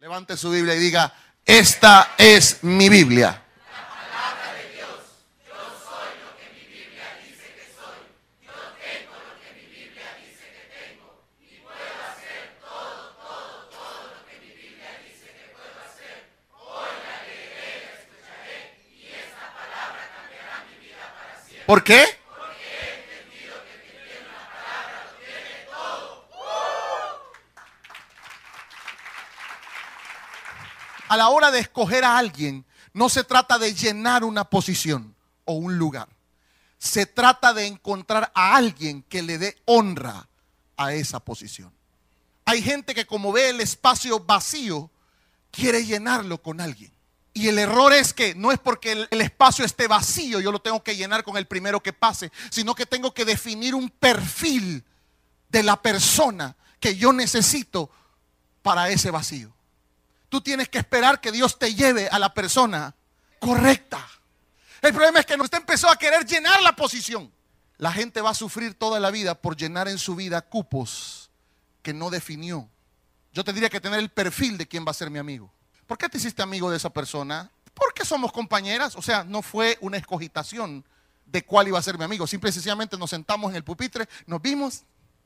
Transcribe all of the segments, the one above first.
Levante su Biblia y diga, esta es mi Biblia. ¿Por qué? A la hora de escoger a alguien, no se trata de llenar una posición o un lugar. Se trata de encontrar a alguien que le dé honra a esa posición. Hay gente que como ve el espacio vacío, quiere llenarlo con alguien. Y el error es que no es porque el, el, espacio esté vacío, yo lo tengo que llenar con el primero que pase, sino que tengo que definir un perfil de la persona que yo necesito para ese vacío. Tú tienes que esperar que Dios te lleve a la persona correcta. El problema es que usted empezó a querer llenar la posición. La gente va a sufrir toda la vida por llenar en su vida cupos que no definió. Yo tendría que tener el perfil de quién va a ser mi amigo. ¿Por qué te hiciste amigo de esa persona? Porque somos compañeras. O sea, no fue una escogitación de cuál iba a ser mi amigo. Simple y sencillamente nos sentamos en el pupitre, nos vimos,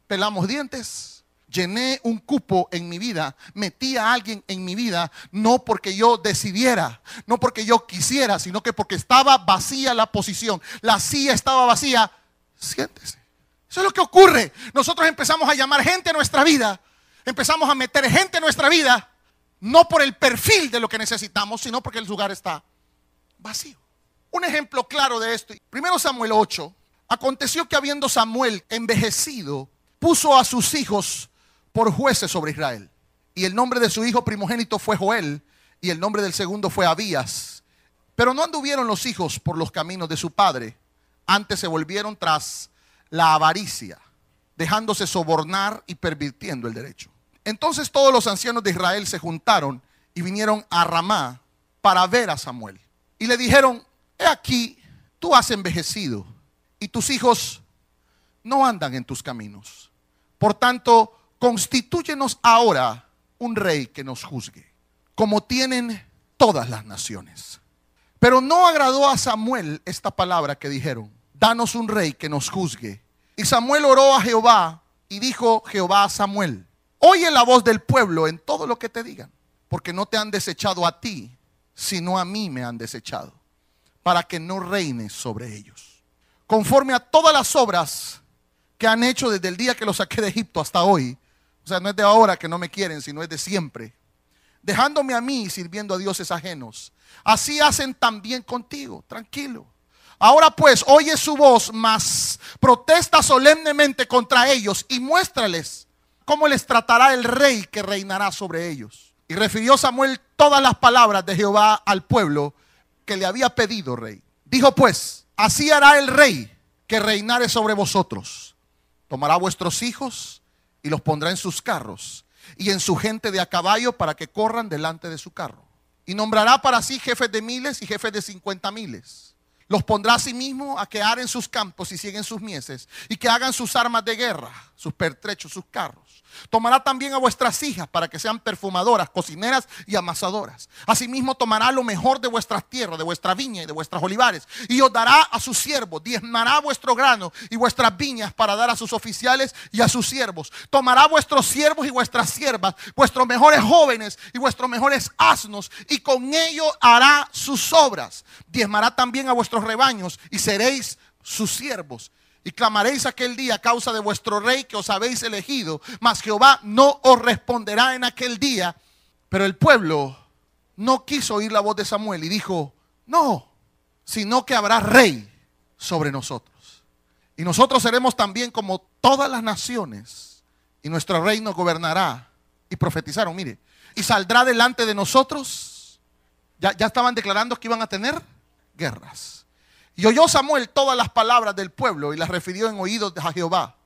pelamos dientes, llené un cupo en mi vida, metí a alguien en mi vida, no porque yo decidiera, no porque yo quisiera, sino que porque estaba vacía la posición. La silla estaba vacía. Siéntese. Eso es lo que ocurre. Nosotros empezamos a llamar gente a nuestra vida, empezamos a meter gente en nuestra vida no por el perfil de lo que necesitamos, sino porque el lugar está vacío. Un ejemplo claro de esto. Primero Samuel 8. Aconteció que habiendo Samuel envejecido, puso a sus hijos por jueces sobre Israel. Y el nombre de su hijo primogénito fue Joel, y el nombre del segundo fue Abías. Pero no anduvieron los hijos por los caminos de su padre, antes se volvieron tras la avaricia, dejándose sobornar y pervirtiendo el derecho. Entonces todos los ancianos de Israel se juntaron y vinieron a Ramá para ver a Samuel. Y le dijeron, he aquí, tú has envejecido y tus hijos no andan en tus caminos. Por tanto, constitúyenos ahora un rey que nos juzgue, como tienen todas las naciones. Pero no agradó a Samuel esta palabra que dijeron, danos un rey que nos juzgue. Y Samuel oró a Jehová y dijo Jehová a Samuel, Oye la voz del pueblo en todo lo que te digan, porque no te han desechado a ti, sino a mí me han desechado, para que no reines sobre ellos. Conforme a todas las obras que han hecho desde el día que los saqué de Egipto hasta hoy, o sea, no es de ahora que no me quieren, sino es de siempre, dejándome a mí sirviendo a dioses ajenos. Así hacen también contigo, tranquilo. Ahora pues, oye su voz, mas protesta solemnemente contra ellos y muéstrales cómo les tratará el rey que reinará sobre ellos. Y refirió Samuel todas las palabras de Jehová al pueblo que le había pedido rey. Dijo pues, así hará el rey que reinare sobre vosotros. Tomará vuestros hijos y los pondrá en sus carros y en su gente de a caballo para que corran delante de su carro. Y nombrará para sí jefes de miles y jefes de cincuenta miles. Los pondrá a sí mismo a que en sus campos y siguen sus mieses y que hagan sus armas de guerra, sus pertrechos, sus carros Tomará también a vuestras hijas para que sean perfumadoras, cocineras y amasadoras. Asimismo tomará lo mejor de vuestras tierras, de vuestra viña y de vuestras olivares. Y os dará a sus siervos, diezmará vuestro grano y vuestras viñas para dar a sus oficiales y a sus siervos. Tomará vuestros siervos y vuestras siervas, vuestros mejores jóvenes y vuestros mejores asnos, y con ello hará sus obras. Diezmará también a vuestros rebaños y seréis sus siervos y clamaréis aquel día a causa de vuestro rey que os habéis elegido, mas Jehová no os responderá en aquel día. Pero el pueblo no quiso oír la voz de Samuel y dijo, no, sino que habrá rey sobre nosotros. Y nosotros seremos también como todas las naciones, y nuestro reino gobernará. Y profetizaron, mire, y saldrá delante de nosotros. Ya, ya estaban declarando que iban a tener guerras y oyó Samuel todas las palabras del pueblo y las refirió en oídos de Jehová.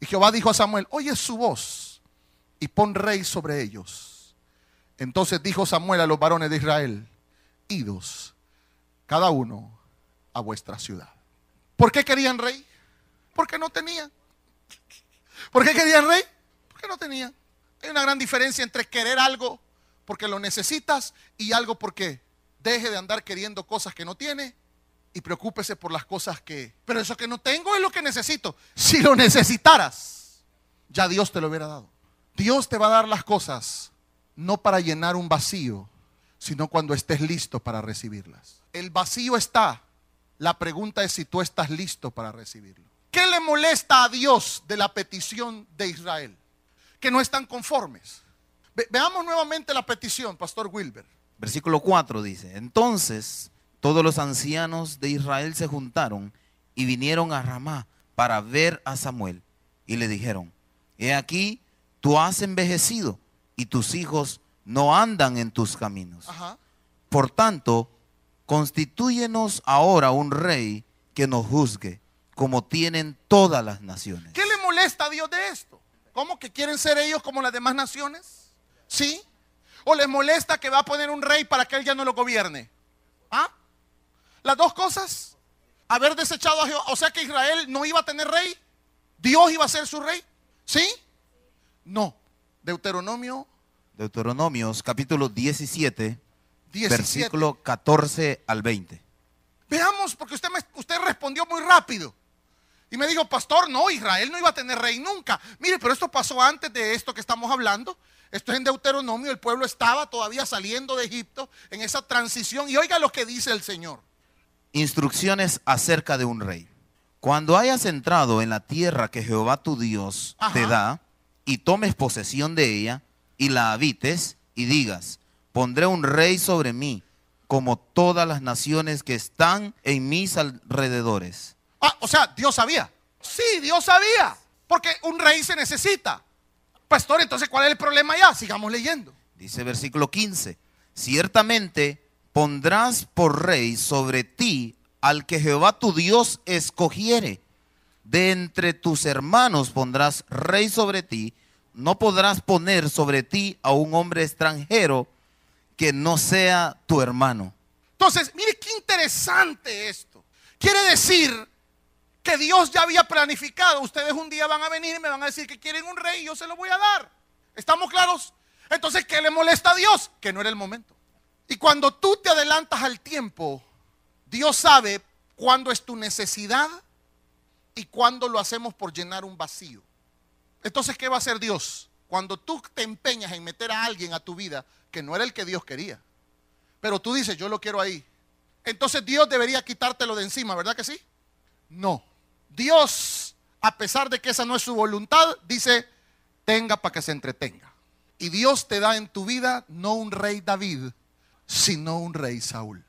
Y Jehová dijo a Samuel, oye su voz y pon rey sobre ellos. Entonces dijo Samuel a los varones de Israel, idos cada uno a vuestra ciudad. ¿Por qué querían rey? Porque no tenían. ¿Por qué querían rey? Porque no tenían. Hay una gran diferencia entre querer algo porque lo necesitas y algo porque deje de andar queriendo cosas que no tiene y preocúpese por las cosas que... Pero eso que no tengo es lo que necesito. Si lo necesitaras, ya Dios te lo hubiera dado. Dios te va a dar las cosas no para llenar un vacío, sino cuando estés listo para recibirlas. El vacío está. La pregunta es si tú estás listo para recibirlo. ¿Qué le molesta a Dios de la petición de Israel? Que no están conformes. veamos nuevamente la petición, Pastor Wilber. Versículo 4 dice, entonces todos los ancianos de Israel se juntaron y vinieron a Ramá para ver a Samuel y le dijeron, he aquí, tú has envejecido y tus hijos no andan en tus caminos. Por tanto, constitúyenos ahora un rey que nos juzgue, como tienen todas las naciones. ¿Qué le molesta a Dios de esto? ¿Cómo que quieren ser ellos como las demás naciones? ¿Sí? ¿O les molesta que va a poner un rey para que él ya no lo gobierne? ¿Ah? Las dos cosas. Haber desechado a Jehová. O sea que Israel no iba a tener rey. Dios iba a ser su rey. ¿Sí? No. Deuteronomio. Deuteronomios capítulo 17, versículo 14 al 20. Veamos, porque usted, me, usted respondió muy rápido. Y me dijo, pastor, no, Israel no iba a tener rey nunca. Mire, pero esto pasó antes de esto que estamos hablando. Esto es en Deuteronomio, el pueblo estaba todavía saliendo de Egipto en esa transición. Y oiga lo que dice el Señor. Instrucciones acerca de un rey. Cuando hayas entrado en la tierra que Jehová tu Dios te da y tomes posesión de ella y la habites y digas, pondré un rey sobre mí como todas las naciones que están en mis alrededores. Ah, o sea, Dios sabía. Sí, Dios sabía. Porque un rey se necesita. Pastor, entonces, ¿cuál es el problema ya? Sigamos leyendo. Dice versículo 15. Ciertamente pondrás por rey sobre ti al que Jehová tu Dios escogiere. De entre tus hermanos pondrás rey sobre ti. No podrás poner sobre ti a un hombre extranjero que no sea tu hermano. Entonces, mire qué interesante esto. Quiere decir que Dios ya había planificado. Ustedes un día van a venir y me van a decir que quieren un rey y yo se lo voy a dar. ¿Estamos claros? Entonces, ¿qué le molesta a Dios? Que no era el momento. Y cuando tú te adelantas al tiempo, Dios sabe cuándo es tu necesidad y cuándo lo hacemos por llenar un vacío. Entonces, ¿qué va a hacer Dios? Cuando tú te empeñas en meter a alguien a tu vida que no era el que Dios quería, pero tú dices, yo lo quiero ahí. Entonces Dios debería quitártelo de encima, ¿verdad que sí? No. Dios, a pesar de que esa no es su voluntad, dice, tenga para que se entretenga. Y Dios te da en tu vida no un rey David, sino un rey Saúl.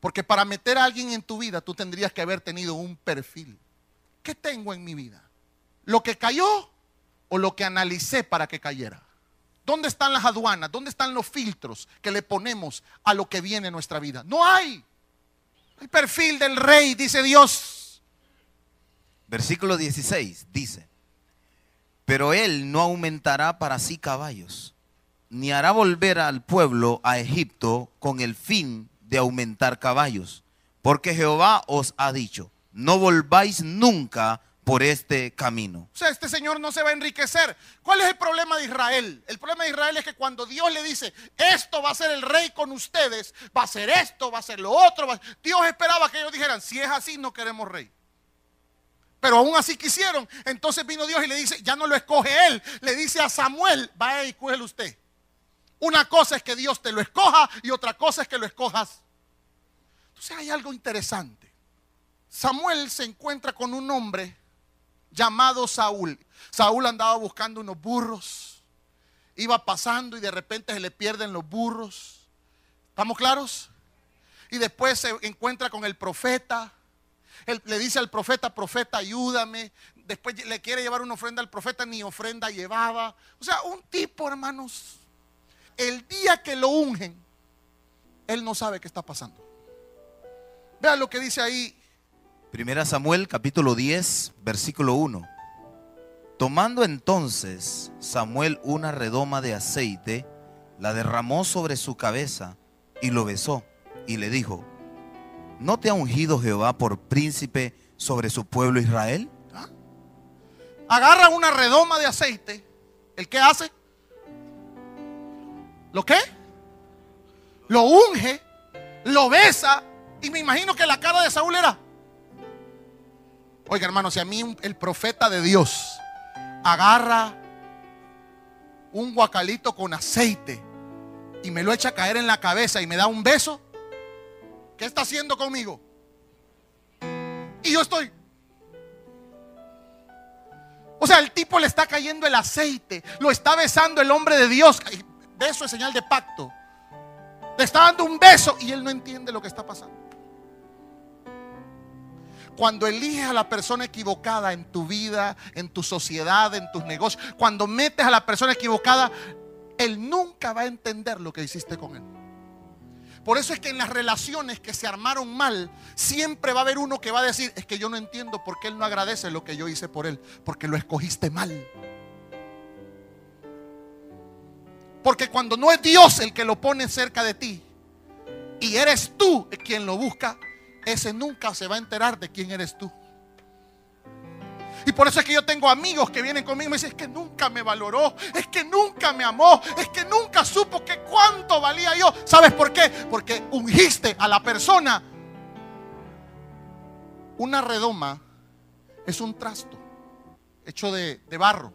Porque para meter a alguien en tu vida tú tendrías que haber tenido un perfil. ¿Qué tengo en mi vida? ¿Lo que cayó o lo que analicé para que cayera? ¿Dónde están las aduanas? ¿Dónde están los filtros que le ponemos a lo que viene en nuestra vida? No hay. El perfil del rey, dice Dios. Versículo 16 dice, pero él no aumentará para sí caballos, ni hará volver al pueblo a Egipto con el fin de aumentar caballos, porque Jehová os ha dicho, no volváis nunca por este camino. O sea, este señor no se va a enriquecer. ¿Cuál es el problema de Israel? El problema de Israel es que cuando Dios le dice, esto va a ser el rey con ustedes, va a ser esto, va a ser lo otro, Dios esperaba que ellos dijeran, si es así, no queremos rey. Pero aún así quisieron. Entonces vino Dios y le dice, ya no lo escoge él. Le dice a Samuel, vaya y cúgelo usted. Una cosa es que Dios te lo escoja y otra cosa es que lo escojas. Entonces hay algo interesante. Samuel se encuentra con un hombre llamado Saúl. Saúl andaba buscando unos burros. Iba pasando y de repente se le pierden los burros. ¿Estamos claros? Y después se encuentra con el profeta. Él le dice al profeta, profeta, ayúdame. Después le quiere llevar una ofrenda al profeta, ni ofrenda llevaba. O sea, un tipo, hermanos. El día que lo ungen, él no sabe qué está pasando. Vean lo que dice ahí Primera Samuel capítulo 10, versículo 1. Tomando entonces Samuel una redoma de aceite, la derramó sobre su cabeza y lo besó y le dijo, ¿no te ha ungido Jehová por príncipe sobre su pueblo Israel? ¿Ah? Agarra una redoma de aceite, ¿el qué hace? ¿Lo qué? Lo unge, lo besa y me imagino que la cara de Saúl era... Oiga hermano, si a mí el profeta de Dios agarra un guacalito con aceite y me lo echa a caer en la cabeza y me da un beso, ¿qué está haciendo conmigo? Y yo estoy... O sea, el tipo le está cayendo el aceite, lo está besando el hombre de Dios. Beso es señal de pacto. Le está dando un beso y él no entiende lo que está pasando. Cuando eliges a la persona equivocada en tu vida, en tu sociedad, en tus negocios, cuando metes a la persona equivocada, él nunca va a entender lo que hiciste con él. Por eso es que en las relaciones que se armaron mal, siempre va a haber uno que va a decir, es que yo no entiendo por qué él no agradece lo que yo hice por él, porque lo escogiste mal. Porque cuando no es Dios el que lo pone cerca de ti y eres tú quien lo busca, ese nunca se va a enterar de quién eres tú. Y por eso es que yo tengo amigos que vienen conmigo y me dicen, es que nunca me valoró, es que nunca me amó, es que nunca supo que cuánto valía yo. ¿Sabes por qué? Porque ungiste a la persona. Una redoma es un trasto hecho de, de barro.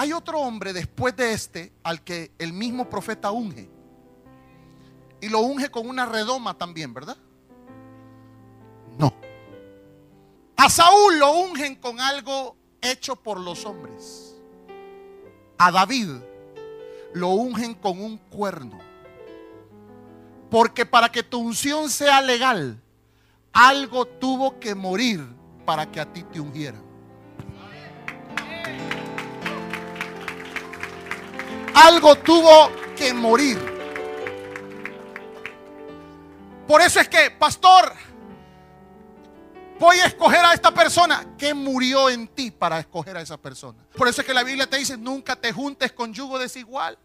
Hay otro hombre después de este al que el mismo profeta unge. Y lo unge con una redoma también, ¿verdad? No. A Saúl lo ungen con algo hecho por los hombres. A David lo ungen con un cuerno. Porque para que tu unción sea legal, algo tuvo que morir para que a ti te ungieran. Algo tuvo que morir. Por eso es que, pastor, voy a escoger a esta persona. ¿Qué murió en ti para escoger a esa persona? Por eso es que la Biblia te dice, nunca te juntes con yugo desigual.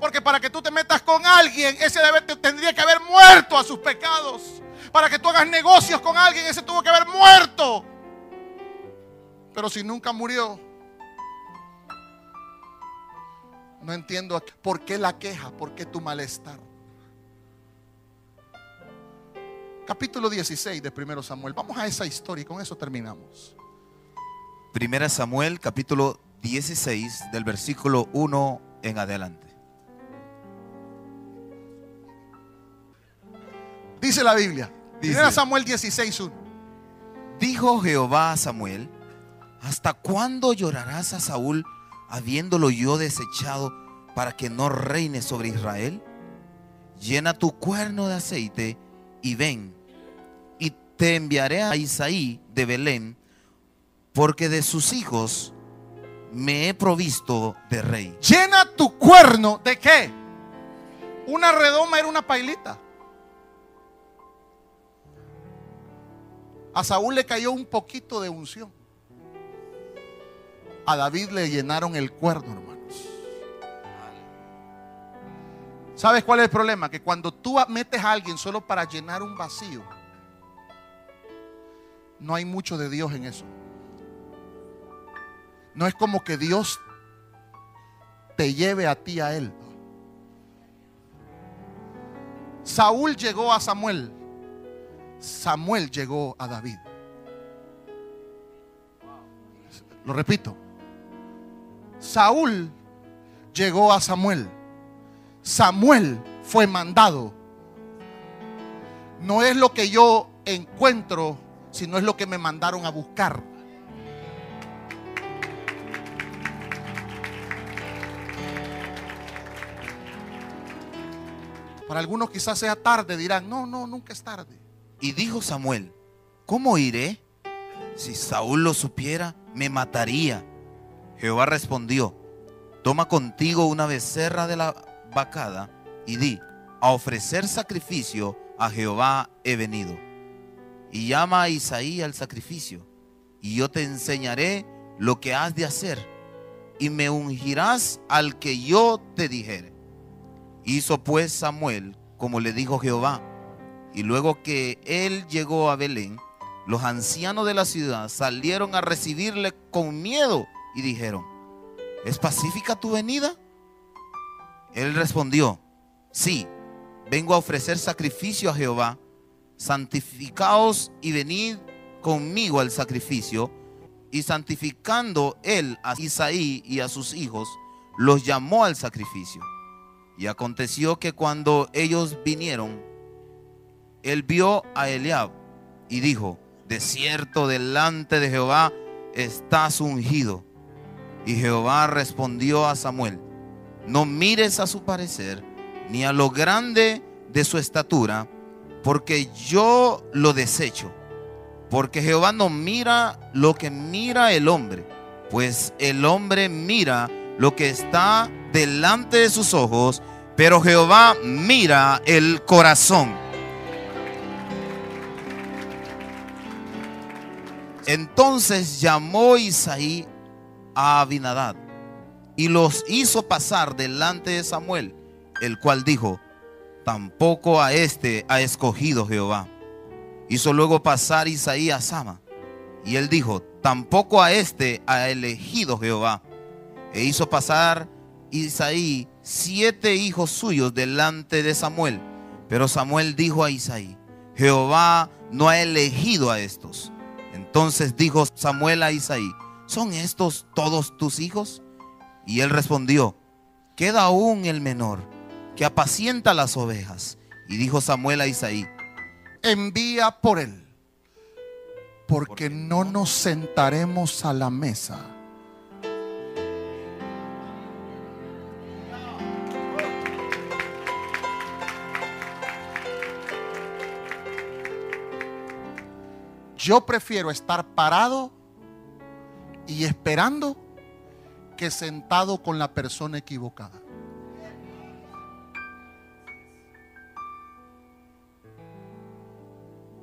Porque para que tú te metas con alguien, ese debe, tendría que haber muerto a sus pecados. Para que tú hagas negocios con alguien, ese tuvo que haber muerto. Pero si nunca murió, no entiendo por qué la queja, por qué tu malestar. capítulo 16 de 1 Samuel. Vamos a esa historia y con eso terminamos. 1 Samuel, capítulo 16, del versículo 1 en adelante. Dice la Biblia, 1 Samuel 16, 1. Dijo Jehová a Samuel, ¿hasta cuándo llorarás a Saúl habiéndolo yo desechado para que no reine sobre Israel? Llena tu cuerno de aceite y ven te enviaré a Isaí de Belén, porque de sus hijos me he provisto de rey. Llena tu cuerno de qué? Una redoma era una pailita. A Saúl le cayó un poquito de unción. A David le llenaron el cuerno, hermanos. ¿Sabes cuál es el problema? Que cuando tú metes a alguien solo para llenar un vacío, no hay mucho de Dios en eso. No es como que Dios te lleve a ti a Él. Saúl llegó a Samuel. Samuel llegó a David. Lo repito. Saúl llegó a Samuel. Samuel fue mandado. No es lo que yo encuentro si no es lo que me mandaron a buscar. Para algunos quizás sea tarde, dirán, no, no, nunca es tarde. Y dijo Samuel, ¿cómo iré? Si Saúl lo supiera, me mataría. Jehová respondió, toma contigo una becerra de la vacada y di, a ofrecer sacrificio a Jehová he venido y llama a Isaí al sacrificio, y yo te enseñaré lo que has de hacer, y me ungirás al que yo te dijere. Hizo pues Samuel como le dijo Jehová, y luego que él llegó a Belén, los ancianos de la ciudad salieron a recibirle con miedo y dijeron, ¿es pacífica tu venida? Él respondió, sí, vengo a ofrecer sacrificio a Jehová, santificaos y venid conmigo al sacrificio. Y santificando él a Isaí y a sus hijos, los llamó al sacrificio. Y aconteció que cuando ellos vinieron, él vio a Eliab y dijo, de cierto delante de Jehová estás ungido. Y Jehová respondió a Samuel, no mires a su parecer, ni a lo grande de su estatura, porque yo lo desecho. Porque Jehová no mira lo que mira el hombre, pues el hombre mira lo que está delante de sus ojos, pero Jehová mira el corazón. Entonces llamó Isaí a Abinadad y los hizo pasar delante de Samuel, el cual dijo, tampoco a este ha escogido Jehová. Hizo luego pasar Isaí a Sama, y él dijo, tampoco a este ha elegido Jehová. E hizo pasar Isaí siete hijos suyos delante de Samuel. Pero Samuel dijo a Isaí, Jehová no ha elegido a estos. Entonces dijo Samuel a Isaí, ¿son estos todos tus hijos? Y él respondió, queda aún el menor, que apacienta las ovejas. Y dijo Samuel a Isaí, envía por él, porque no nos sentaremos a la mesa. Yo prefiero estar parado y esperando que sentado con la persona equivocada.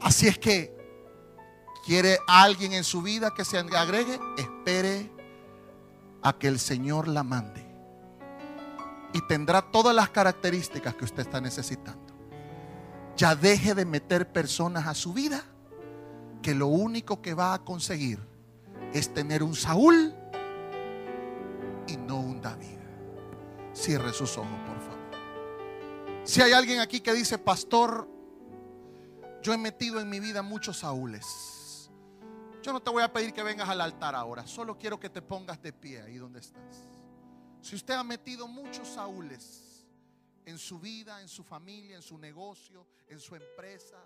Así es que quiere alguien en su vida que se agregue, espere a que el Señor la mande. Y tendrá todas las características que usted está necesitando. Ya deje de meter personas a su vida que lo único que va a conseguir es tener un Saúl y no un David. Cierre sus ojos, por favor. Si hay alguien aquí que dice, pastor, yo he metido en mi vida muchos Saúles. Yo no te voy a pedir que vengas al altar ahora, solo quiero que te pongas de pie ahí donde estás. Si usted ha metido muchos Saúles en su vida, en su familia, en su negocio, en su empresa,